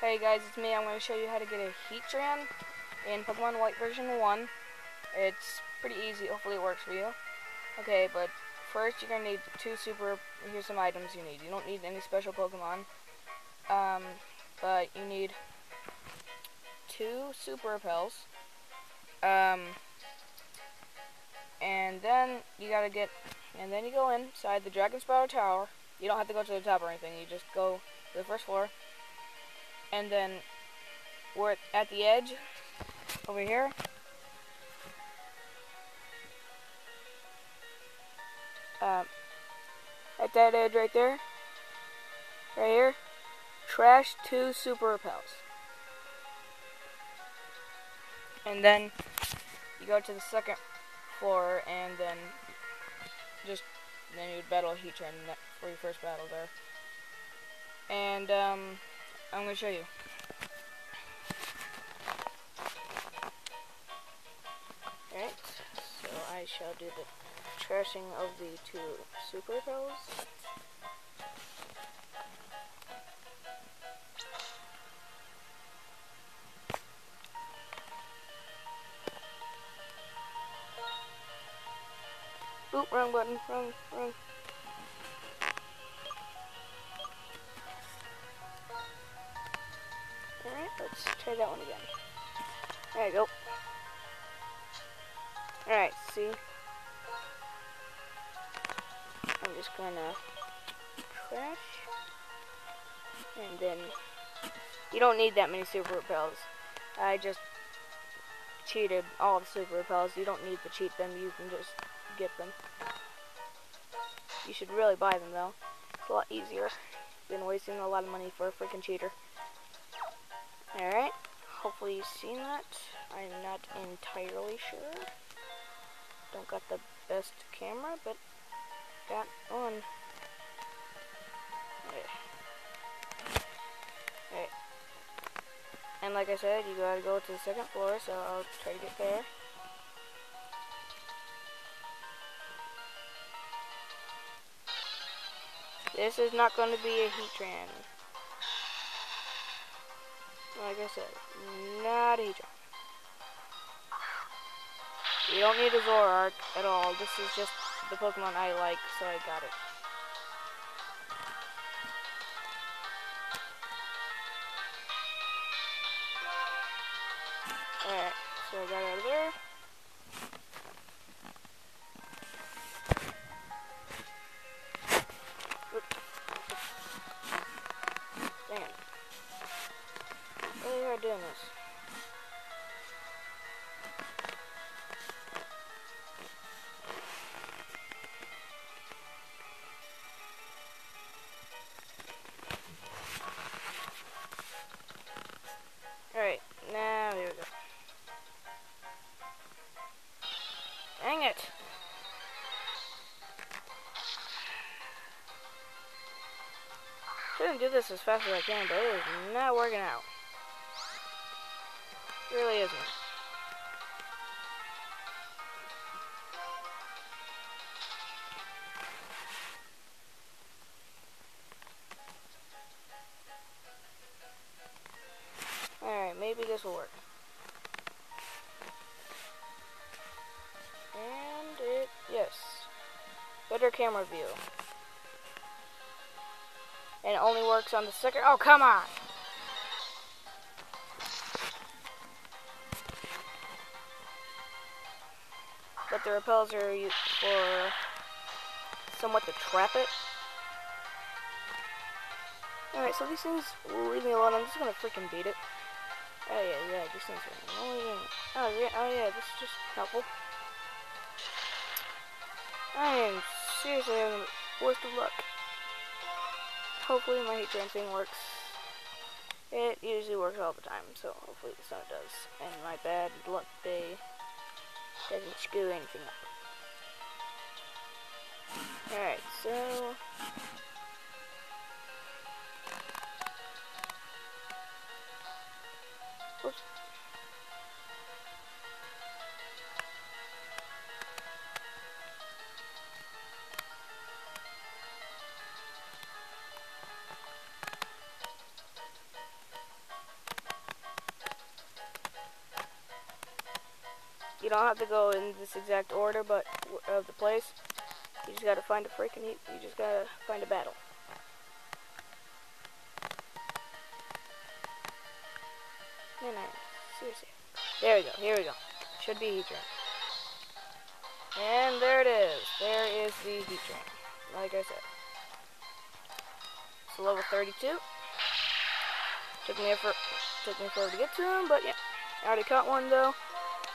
Hey guys, it's me. I'm going to show you how to get a Heatran in Pokemon White version 1. It's pretty easy. Hopefully it works for you. Okay, but first you're going to need two super... Here's some items you need. You don't need any special Pokemon. Um, but you need two super repels. Um, and then you gotta get... And then you go inside the Dragon Spiral Tower. You don't have to go to the top or anything. You just go to the first floor and then we're at the edge over here. Um, at that edge right there, right here, trash two super repels. And then you go to the second floor and then just then you would battle Heatran for your first battle there. And um I'm going to show you. Alright, so I shall do the trashing of the two super repels. Oop, wrong button, wrong, wrong. Try that one again. There you go. Alright, see? I'm just gonna trash. And then, you don't need that many super repels. I just cheated all the super repels. You don't need to cheat them, you can just get them. You should really buy them though. It's a lot easier than wasting a lot of money for a freaking cheater. Alright, hopefully you've seen that. I'm not entirely sure. Don't got the best camera, but got one. Alright. And like I said, you gotta go to the second floor, so I'll try to get there. This is not going to be a Heatran like I said, not a Heatran. You don't need a Zoroark at all. This is just the Pokemon I like, so I got it. Alright, so I got out of there. Doing this. Alright, now here we go. Dang it! Do this as fast as I can, but it is not working out really isn't. Alright, maybe this will work. And it, yes. Better camera view. And it only works on the second, oh come on! But the repels are used for somewhat to trap it. Alright, so these things leave me alone. I'm just gonna freaking beat it. Oh yeah, yeah, these things are only Oh yeah, oh yeah, this is just helpful. I am seriously having the worst of luck. Hopefully my heat thing works. It usually works all the time, so hopefully this one does. And my bad luck day doesn't screw anything up. Alright, so... Oops. You don't have to go in this exact order, but of the place. You just gotta find a freaking. Heat, you just gotta find a battle. Seriously. There we go. Here we go. Should be Heatran. And there it is. There is the Heatran. Like I said. It's level 32. Took me effort. Took me forever to get to him, but yeah. I already caught one though.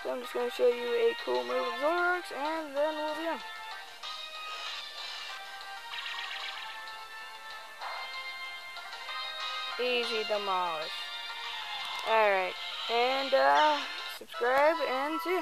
So I'm just going to show you a cool move of Zoroark, and then we'll be done. Easy demolish. Alright, and uh, subscribe and see.